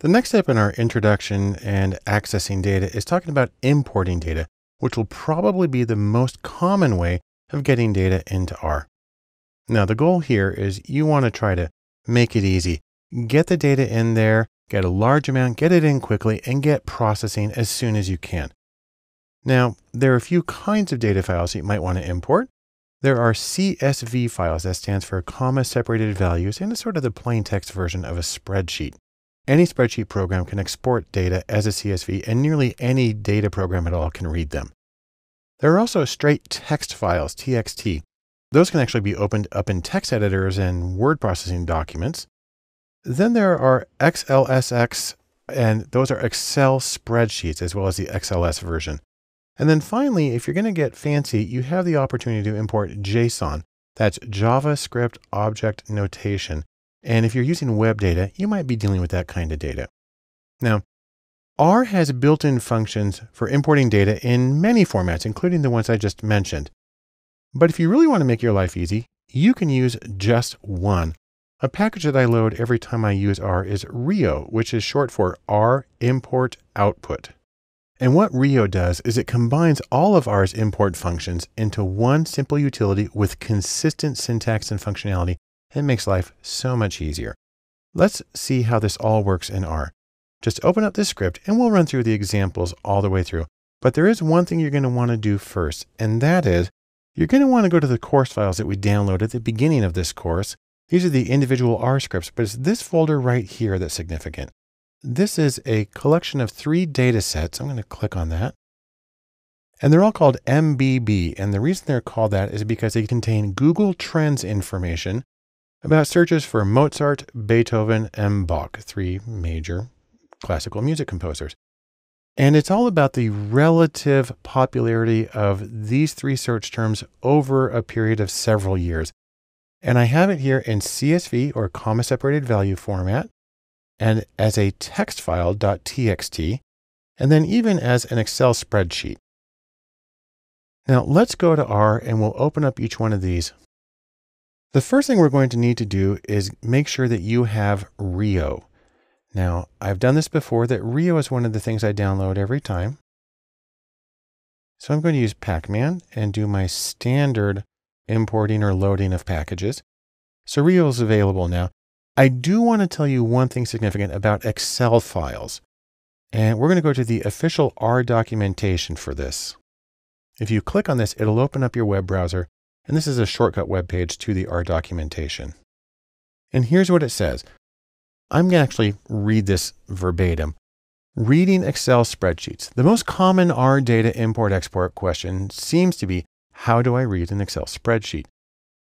The next step in our introduction and accessing data is talking about importing data, which will probably be the most common way of getting data into R. Now, the goal here is you want to try to make it easy. Get the data in there, get a large amount, get it in quickly, and get processing as soon as you can. Now, there are a few kinds of data files you might want to import. There are CSV files, that stands for comma separated values, and it's sort of the plain text version of a spreadsheet. Any spreadsheet program can export data as a CSV, and nearly any data program at all can read them. There are also straight text files, TXT. Those can actually be opened up in text editors and word processing documents. Then there are XLSX, and those are Excel spreadsheets as well as the XLS version. And then finally, if you're going to get fancy, you have the opportunity to import JSON. That's JavaScript Object Notation. And if you're using web data, you might be dealing with that kind of data. Now, R has built-in functions for importing data in many formats, including the ones I just mentioned. But if you really want to make your life easy, you can use just one. A package that I load every time I use R is Rio, which is short for R import output. And what Rio does is it combines all of R's import functions into one simple utility with consistent syntax and functionality it makes life so much easier. Let's see how this all works in R. Just open up this script and we'll run through the examples all the way through. But there is one thing you're going to want to do first, and that is you're going to want to go to the course files that we downloaded at the beginning of this course. These are the individual R scripts, but it's this folder right here that's significant. This is a collection of three data sets. I'm going to click on that. And they're all called MBB. And the reason they're called that is because they contain Google Trends information about searches for Mozart, Beethoven, and Bach, three major classical music composers. And it's all about the relative popularity of these three search terms over a period of several years. And I have it here in CSV or comma separated value format and as a text file .txt, and then even as an Excel spreadsheet. Now let's go to R and we'll open up each one of these the first thing we're going to need to do is make sure that you have Rio. Now, I've done this before that Rio is one of the things I download every time. So I'm going to use Pacman and do my standard importing or loading of packages. So Rio is available now. I do want to tell you one thing significant about Excel files. And we're going to go to the official R documentation for this. If you click on this, it'll open up your web browser and this is a shortcut web page to the R documentation. And here's what it says. I'm going to actually read this verbatim. Reading Excel spreadsheets. The most common R data import export question seems to be, how do I read an Excel spreadsheet?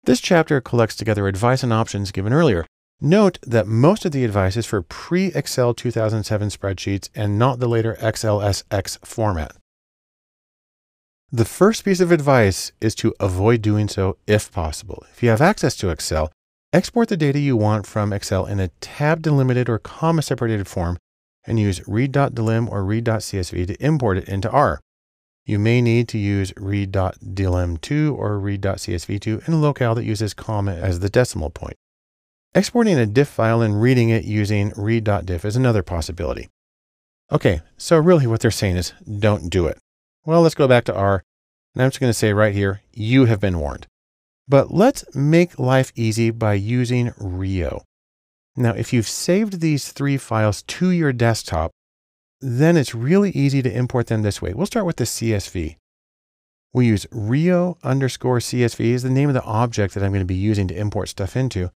This chapter collects together advice and options given earlier. Note that most of the advice is for pre-Excel 2007 spreadsheets and not the later XLSX format. The first piece of advice is to avoid doing so if possible. If you have access to Excel, export the data you want from Excel in a tab delimited or comma separated form and use read.delim or read.csv to import it into R. You may need to use read.delim2 or read.csv2 in a locale that uses comma as the decimal point. Exporting a DIF file and reading it using read.DIF is another possibility. Okay, so really what they're saying is don't do it. Well, let's go back to R. And I'm just going to say right here, you have been warned. But let's make life easy by using Rio. Now, if you've saved these three files to your desktop, then it's really easy to import them this way. We'll start with the CSV. We use Rio underscore CSV is the name of the object that I'm going to be using to import stuff into.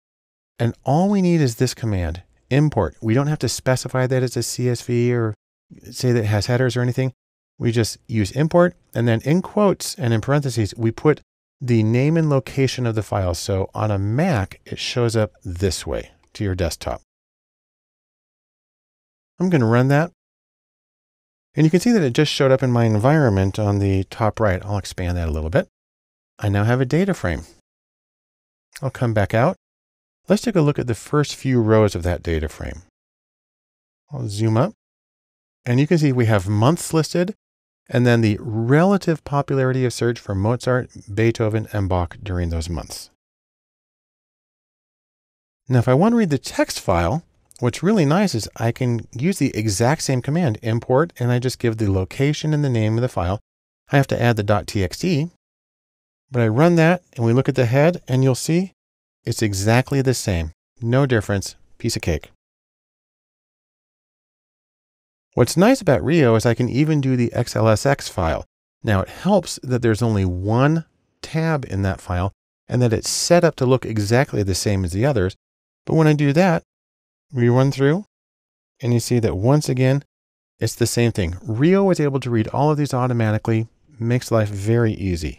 And all we need is this command, import. We don't have to specify that it's a CSV or say that it has headers or anything we just use import and then in quotes and in parentheses, we put the name and location of the file. So on a Mac, it shows up this way to your desktop. I'm going to run that. And you can see that it just showed up in my environment on the top right. I'll expand that a little bit. I now have a data frame. I'll come back out. Let's take a look at the first few rows of that data frame. I'll zoom up and you can see we have months listed and then the relative popularity of search for Mozart, Beethoven, and Bach during those months. Now, if I want to read the text file, what's really nice is I can use the exact same command, import, and I just give the location and the name of the file. I have to add the .txt, but I run that and we look at the head and you'll see it's exactly the same. No difference, piece of cake. What's nice about Rio is I can even do the XLSX file. Now it helps that there's only one tab in that file and that it's set up to look exactly the same as the others. But when I do that, we run through and you see that once again, it's the same thing. Rio is able to read all of these automatically, makes life very easy.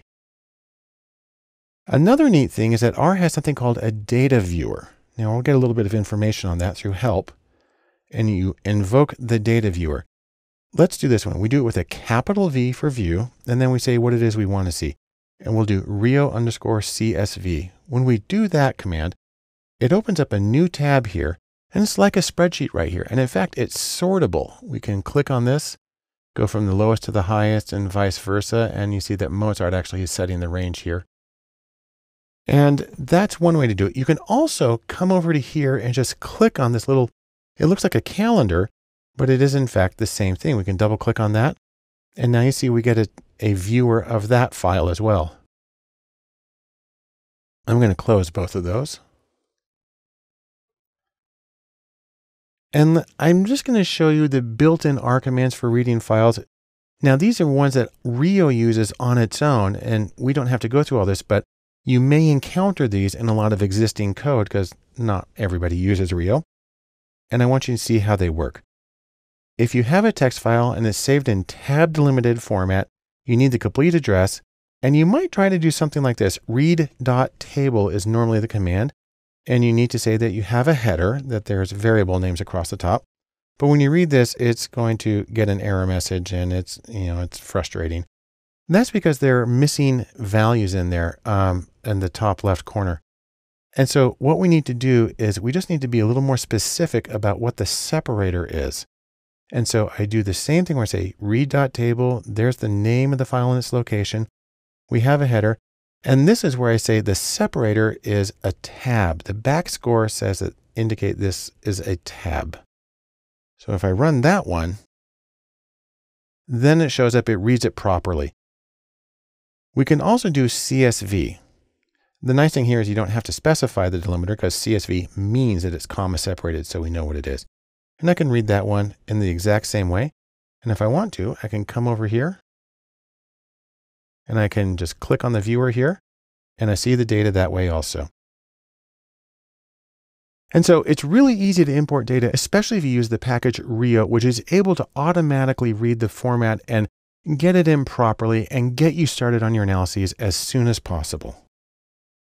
Another neat thing is that R has something called a data viewer. Now we'll get a little bit of information on that through help and you invoke the data viewer. Let's do this one. We do it with a capital V for view, and then we say what it is we want to see. And we'll do Rio underscore CSV. When we do that command, it opens up a new tab here, and it's like a spreadsheet right here. And in fact, it's sortable. We can click on this, go from the lowest to the highest and vice versa. And you see that Mozart actually is setting the range here. And that's one way to do it. You can also come over to here and just click on this little it looks like a calendar, but it is in fact the same thing. We can double click on that. And now you see we get a, a viewer of that file as well. I'm going to close both of those. And I'm just going to show you the built-in R commands for reading files. Now, these are ones that Rio uses on its own, and we don't have to go through all this, but you may encounter these in a lot of existing code because not everybody uses Rio and I want you to see how they work. If you have a text file and it's saved in tab delimited format, you need the complete address, and you might try to do something like this. Read.table is normally the command, and you need to say that you have a header, that there's variable names across the top. But when you read this, it's going to get an error message and it's, you know, it's frustrating. And that's because there are missing values in there um, in the top left corner. And so what we need to do is we just need to be a little more specific about what the separator is. And so I do the same thing where I say read.table, there's the name of the file in its location. We have a header. And this is where I say the separator is a tab. The back score says that indicate this is a tab. So if I run that one, then it shows up, it reads it properly. We can also do CSV. The nice thing here is you don't have to specify the delimiter because CSV means that it's comma separated so we know what it is. And I can read that one in the exact same way. And if I want to, I can come over here and I can just click on the viewer here and I see the data that way also. And so it's really easy to import data, especially if you use the package Rio, which is able to automatically read the format and get it in properly and get you started on your analyses as soon as possible.